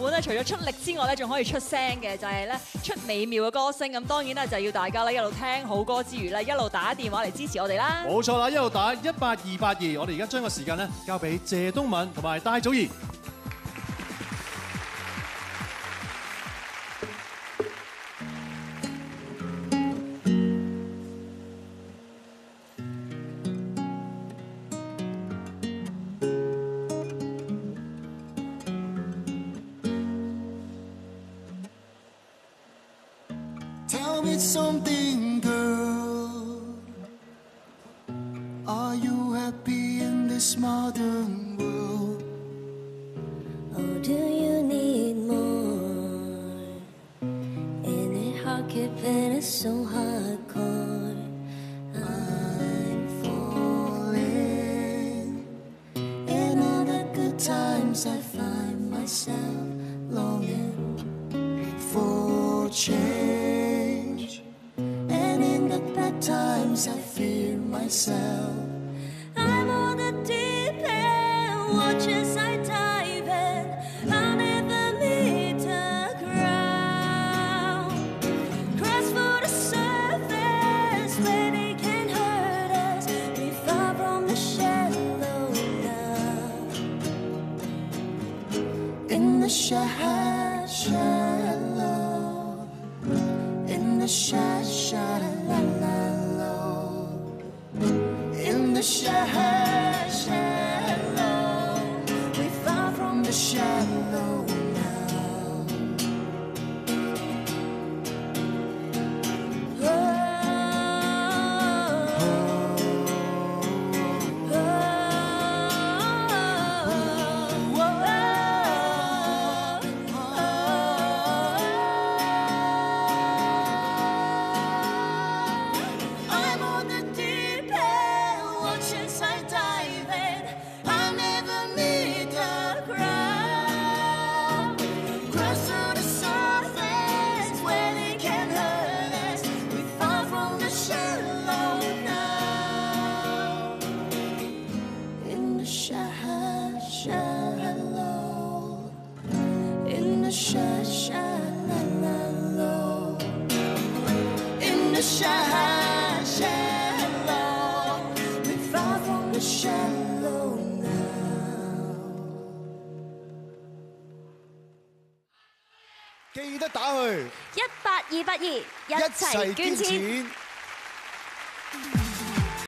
本咧，除咗出力之外咧，仲可以出聲嘅，就係咧出美妙嘅歌聲。咁當然咧，就要大家咧一路聽好歌之餘咧，一路打電話嚟支持我哋啦。冇錯啦，一路打一八二八二，我哋而家將個時間咧交俾謝東敏同埋戴祖兒。 Me something, girl. Are you happy in this modern world? Or do you need more? And it hard keeping it so hardcore. I'm falling. In all the good times, I find myself longing for change. Bad times, I fear myself. I'm on the deep end, watch as I dive in. I'll never meet the ground. Cross for the surface where they can hurt us. Be far from the shallow now. In the sha- shallow, in the sha- shallow, the sha- shallow, we far from the shallow shallow, in the sha- shallow, in the sha- shallow, we far from the shallow now. 记得打去，一八二八二，一齐捐钱。钱。